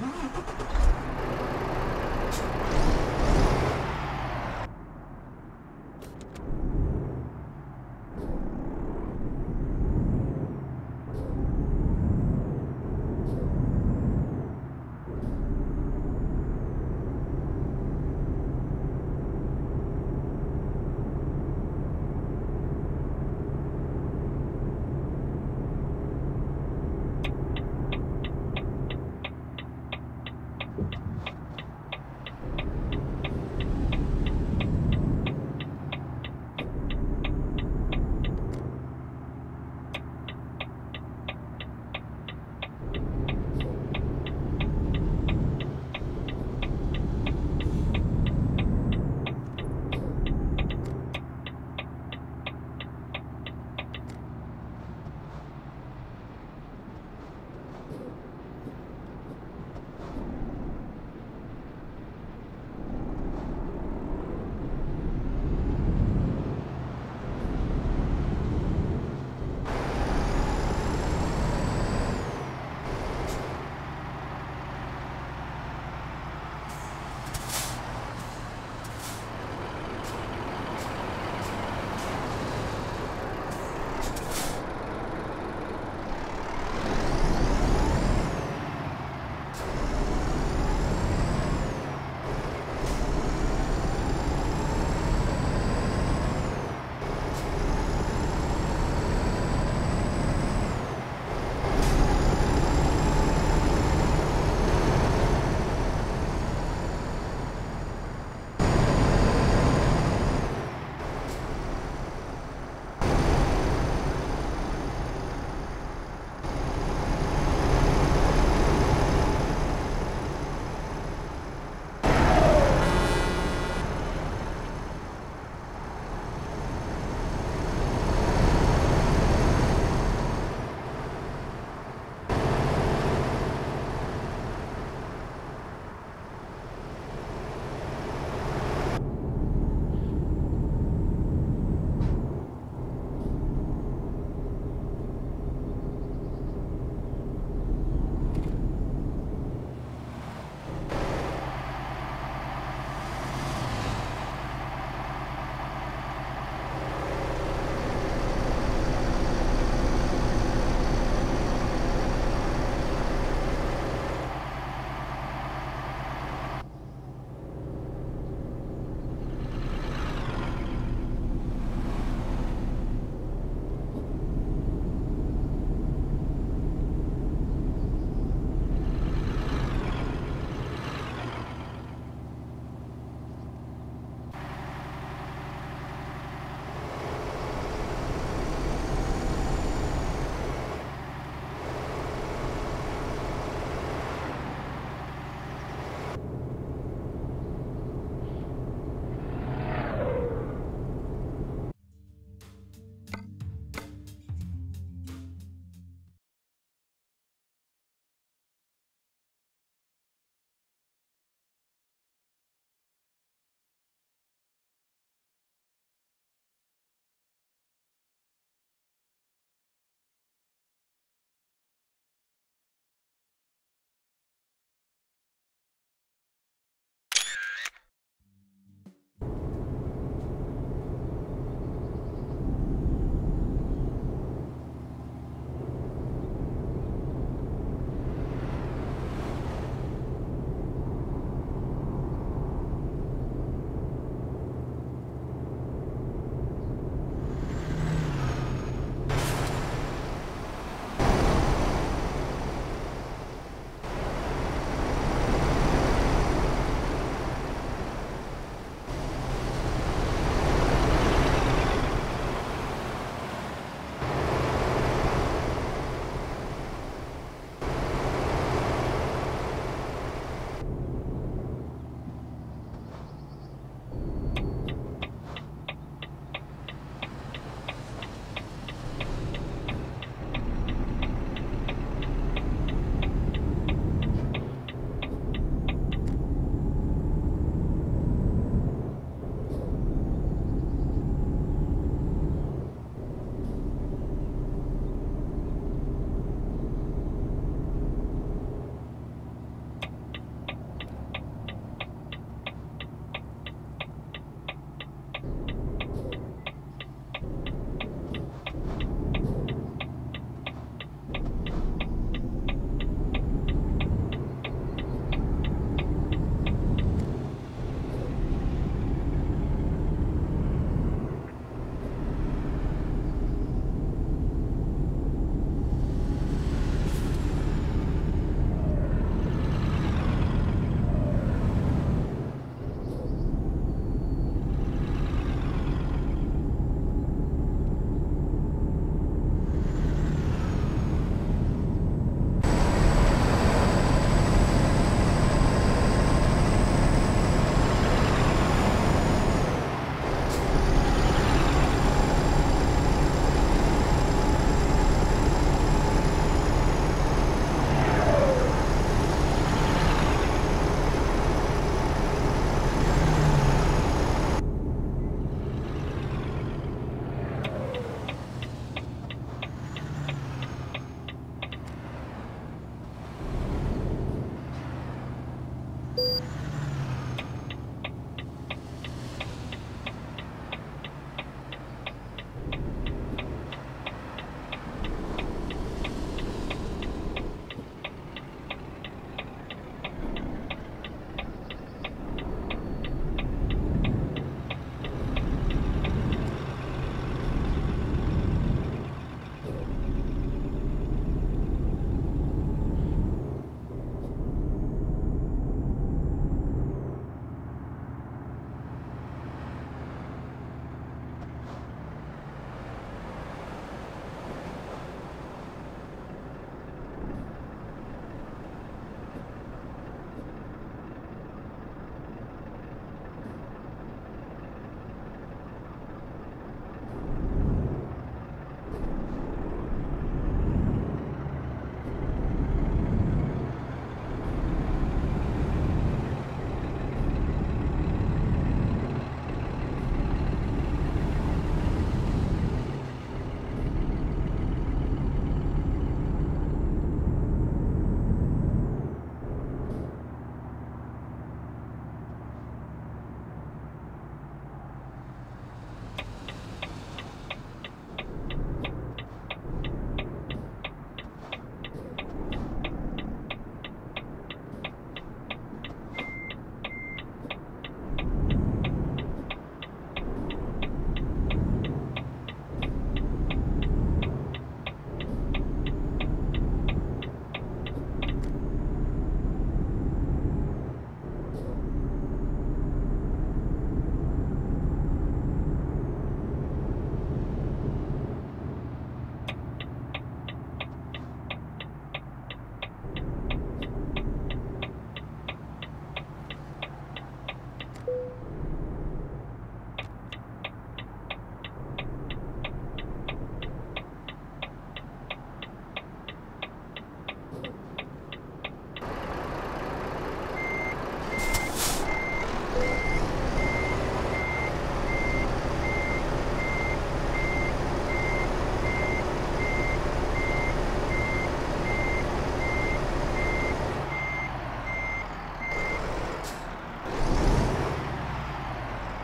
Come on.